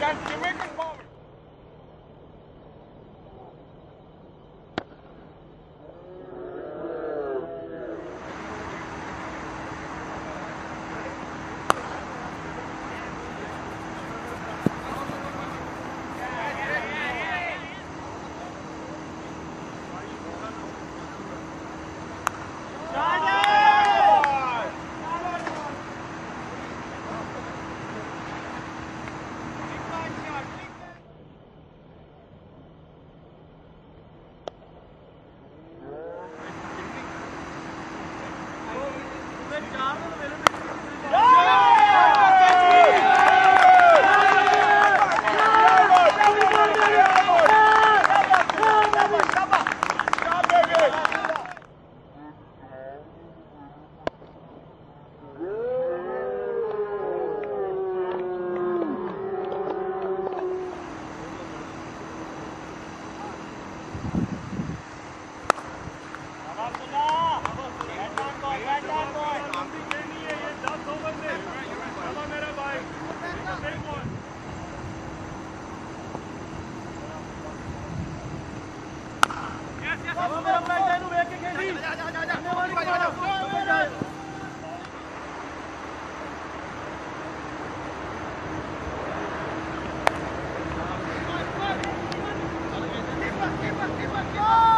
Jamaican forward. Let's go!